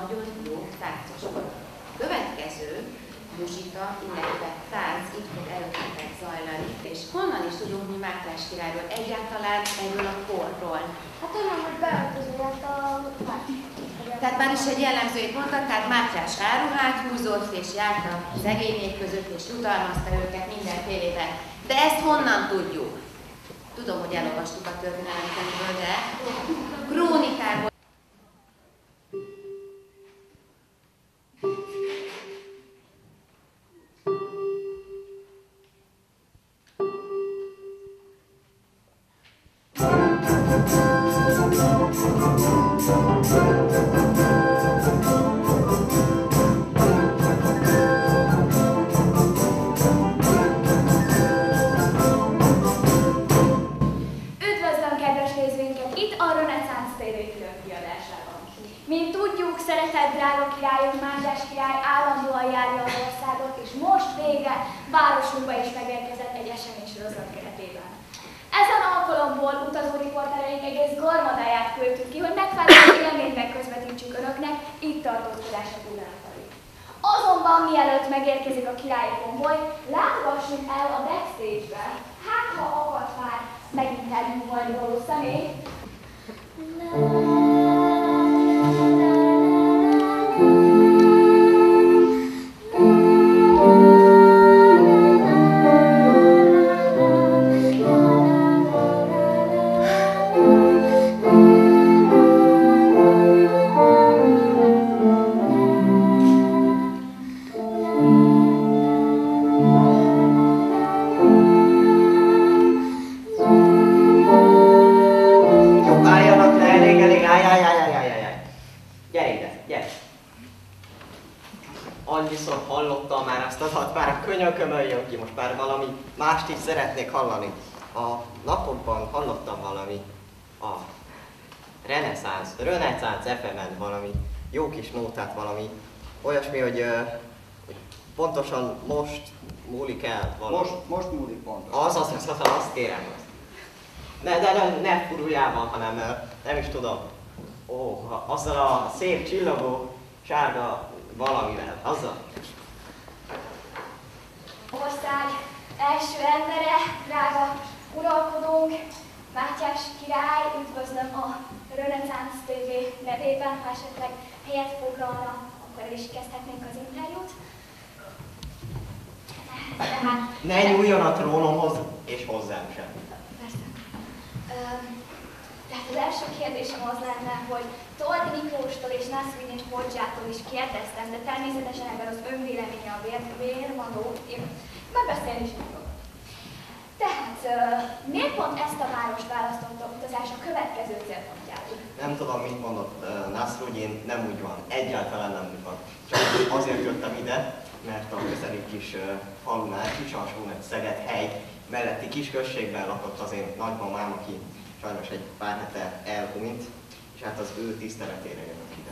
nagyon jó táncosok. Következő muzsika, illetve tánc itt fog előttetek zajlani. És honnan is tudunk mi Mátrás királyról, egyáltalán erről a korról? Hát onnan, hogy beöltözött a tehát már is egy jellemzőjét mondtad, tehát Mátrás áruhát húzott, és járt a szegények között, és jutalmazta őket mindenfélével. De ezt honnan tudjuk? Tudom, hogy elolvastuk a történelemkönyvből, de krónikából a Reneszánsz TV külön kiadásában. Mint tudjuk, szeretett drága királyunk Mátyás király állandóan járja az országot, és most végre városunkba is megérkezett egy eseménysorozat keretében. Ezen alkalomból utazó riportereink egész garmadáját küldtük ki, hogy megfelelő élményben közvetítsük önöknek itt tartózkodása pillanatai. Azonban mielőtt megérkezik a királyi konvoj, látogassunk el a backstage-be. Hát, ha akad már meginterjúvolni való személy. Annyiszor hallottam már azt az hat, már a könyökömön jön ki, most már valami mást is szeretnék hallani. A napokban hallottam valami a reneszánsz, reneszánsz FM-en valami jó kis nótát, valami olyasmi, hogy, hogy pontosan most múlik el valami. Most, most múlik pont. Az, az, az, az, azt kérem. Azt. Ne, de ne, ne furuljában, hanem nem is tudom. Ó, azzal a szép csillogó sárga valamivel, azzal. Ország első embere, drága uralkodónk, Mátyás király, üdvözlöm a Reneszánsz TV nevében, ha esetleg helyet foglalna, akkor is kezdhetnénk az interjút. Tehát, Ne nyúljon a trónomhoz, és hozzám sem. Persze. Öm, Tehát az első kérdésem az lenne, hogy Toldi Miklóstól és Nasrin és Bodzsától is kérdeztem, de természetesen ebben az önvéleménye a vér, vérmadó, én megbeszélni is fogok. Tehát, miért pont ezt a várost választotta utazás a következő célpontjául? Nem tudom, mit mondott Nasrudin, nem úgy van, egyáltalán nem úgy van. Csak azért jöttem ide, mert a közeli kis falunál, kis egy Szeged hely melletti kis községben lakott az én nagymamám, aki sajnos egy pár hete elhunyt, és hát az ő tiszteletére jövök ide.